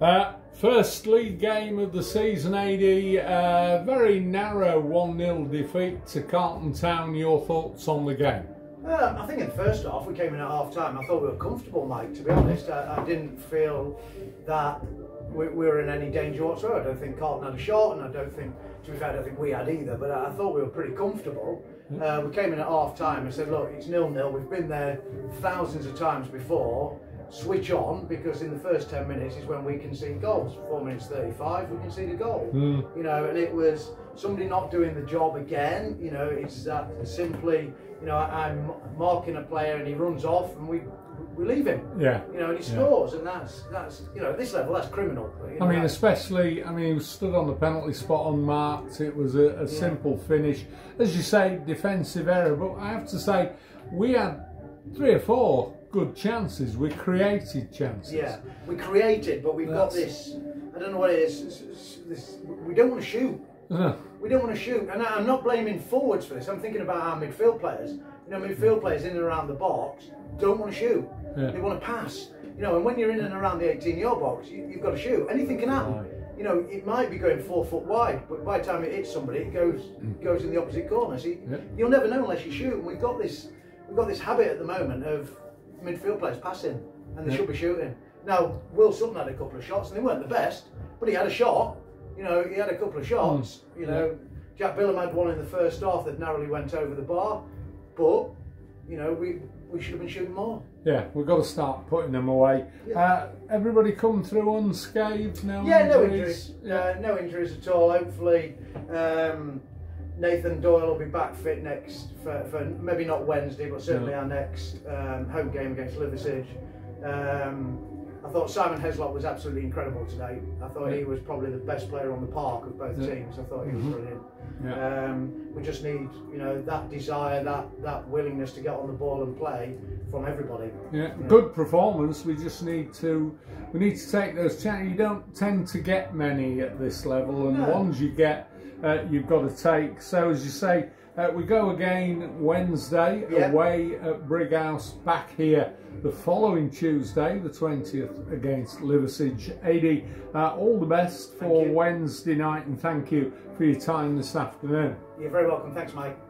Uh, first league game of the season, AD. Uh, very narrow 1 0 defeat to Carlton Town. Your thoughts on the game? Uh, I think in the first half, we came in at half time. I thought we were comfortable, Mike, to be honest. I, I didn't feel that we, we, were in any danger whatsoever. I don't think Carlton had a shot, and I don't think, to be fair, I don't think we had either, but I, I thought we were pretty comfortable. Uh, we came in at half time and said, look, it's nil nil. We've been there thousands of times before switch on because in the first 10 minutes is when we concede goals. Four minutes 35, we concede a goal. Mm. You know, and it was somebody not doing the job again. You know, it's that simply, you know, I'm marking a player and he runs off and we we leave him. Yeah. You know, and he scores, yeah. and that's that's you know at this level that's criminal. You know, I mean, especially I mean, he stood on the penalty spot unmarked. It was a, a yeah. simple finish, as you say, defensive error. But I have to say, we had three or four good chances. We created chances. Yeah, we created, but we've That's... got this. I don't know what it is. This, we don't want to shoot. We don't want to shoot, and I'm not blaming forwards for this. I'm thinking about our midfield players. You know, midfield players in and around the box don't want to shoot. Yeah. They want to pass. You know, and when you're in and around the 18-yard box, you, have got to shoot. Anything can happen. Right. You know, it might be going four foot wide, but by the time it hits somebody, it goes mm. goes in the opposite corner. So you, yeah. you'll never know unless you shoot. And we've got this we've got this habit at the moment of midfield players passing, and they yeah. should be shooting. Now, Will Sutton had a couple of shots, and they weren't the best, but he had a shot. You know, he had a couple of shots. Mm. You know, yeah. Jack Bilham had one in the first half that narrowly went over the bar, but you know, we we should have been shooting more. Yeah, we've got to start putting them away. Yeah. Uh, everybody come through unscathed now? Yeah, injuries? no injuries. Yeah, uh, no injuries at all. Hopefully, um, Nathan Doyle will be back fit next for, for maybe not Wednesday, but certainly our next um, home game against Liversedge. Um, I thought Simon Heslop was absolutely incredible today. I thought yeah. he was probably the best player on the park of both yeah. teams. I thought he was mm-hmm. brilliant. Yeah. Um, we just need, you know, that desire, that that willingness to get on the ball and play from everybody. Yeah, good performance. We just need to, we need to take those chances. You don't tend to get many at this level, and no. the ones you get uh, you've got to take. So as you say, uh, we go again Wednesday yep. away at Brighouse, back here the following Tuesday, the 20th, against Liversedge. AD, uh, all the best for Wednesday night and thank you for your time this afternoon. You're very welcome. Thanks, Mike.